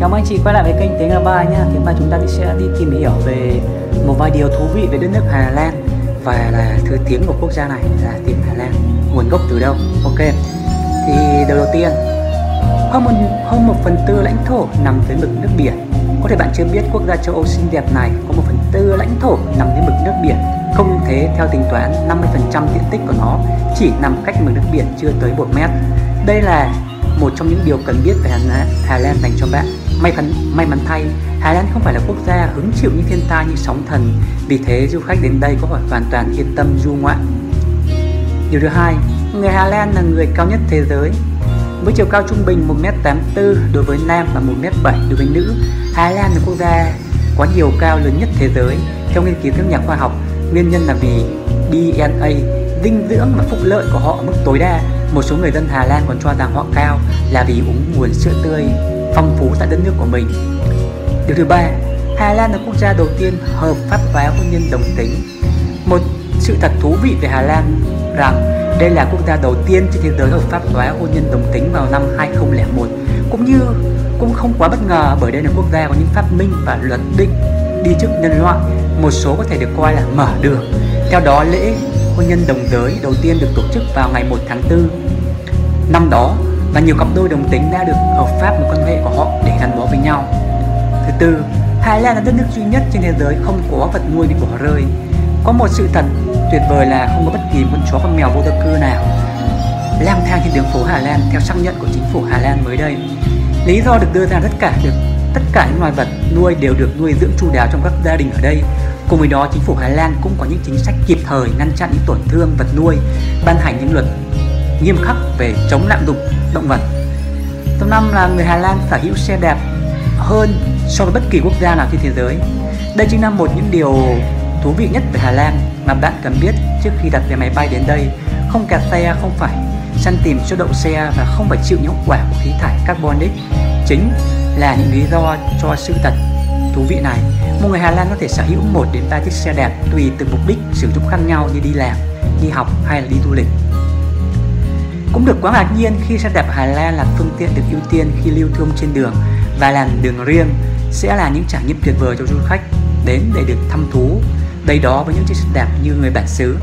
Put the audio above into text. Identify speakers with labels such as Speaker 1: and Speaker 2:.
Speaker 1: Chào mừng anh chị quay lại với kênh Tiếng Ba Bài nha. Thì mà chúng ta sẽ đi tìm hiểu về một vài điều thú vị về đất nước Hà Lan Và là thứ tiếng của quốc gia này là tiếng Hà Lan. Nguồn gốc từ đâu? Ok. Thì đầu đầu tiên hơn một, hơn một phần tư lãnh thổ nằm dưới mực nước biển. Có thể bạn chưa biết quốc gia châu Âu xinh đẹp này có một phần tư lãnh thổ nằm dưới mực nước biển. Không những thế, theo tính toán, 50% diện tích của nó chỉ nằm cách mực nước biển chưa tới 1 mét. Đây là một trong những điều cần biết về Hà Lan dành cho bạn. May mắn, may mắn thay, Hà Lan không phải là quốc gia hứng chịu những thiên tai như sóng thần, vì thế du khách đến đây có thể hoàn toàn yên tâm du ngoạn. Điều thứ hai, người Hà Lan là người cao nhất thế giới. Với chiều cao trung bình 1m84 đối với nam và 1m7 đối với nữ, Hà Lan là quốc gia có nhiều cao lớn nhất thế giới. Theo nghiên cứu các nhà khoa học, nguyên nhân là vì DNA, dinh dưỡng và phúc lợi của họ ở mức tối đa một số người dân Hà Lan còn cho rằng họ cao là vì uống nguồn sữa tươi phong phú tại đất nước của mình. Điều thứ ba, Hà Lan là quốc gia đầu tiên hợp pháp hóa hôn nhân đồng tính. Một sự thật thú vị về Hà Lan rằng đây là quốc gia đầu tiên trên thế giới hợp pháp hóa hôn nhân đồng tính vào năm 2001 cũng như cũng không quá bất ngờ bởi đây là quốc gia có những phát minh và luật định đi trước nhân loại một số có thể được coi là mở đường theo đó lễ hôn nhân đồng giới đầu tiên được tổ chức vào ngày 1 tháng 4 năm đó và nhiều cặp đôi đồng tính đã được hợp pháp một quan hệ của họ để gắn bó với nhau. Thứ tư, Hà Lan là đất nước duy nhất trên thế giới không có vật nuôi bị bỏ rơi. Có một sự thật tuyệt vời là không có bất kỳ con chó con mèo vô gia cư nào lang thang trên đường phố Hà Lan theo xác nhận của chính phủ Hà Lan mới đây. Lý do được đưa ra tất cả được tất cả những loài vật nuôi đều được nuôi dưỡng chu đáo trong các gia đình ở đây Cùng với đó, chính phủ Hà Lan cũng có những chính sách kịp thời ngăn chặn những tổn thương vật nuôi, ban hành những luật nghiêm khắc về chống lạm dụng động vật. Thứ năm là người Hà Lan sở hữu xe đẹp hơn so với bất kỳ quốc gia nào trên thế giới. Đây chính là một những điều thú vị nhất về Hà Lan mà bạn cần biết trước khi đặt vé máy bay đến đây. Không kẹt xe, không phải săn tìm chỗ đậu xe và không phải chịu những hậu quả của khí thải carbonic. Chính là những lý do cho sự thật thú vị này. Một người Hà Lan có thể sở hữu một đến ba chiếc xe đẹp tùy từng mục đích sử dụng khác nhau như đi làm, đi học hay là đi du lịch. Cũng được quá ngạc nhiên khi xe đẹp Hà Lan là phương tiện được ưu tiên khi lưu thông trên đường và làn đường riêng sẽ là những trải nghiệm tuyệt vời cho du khách đến để được thăm thú đây đó với những chiếc xe đẹp như người bản xứ.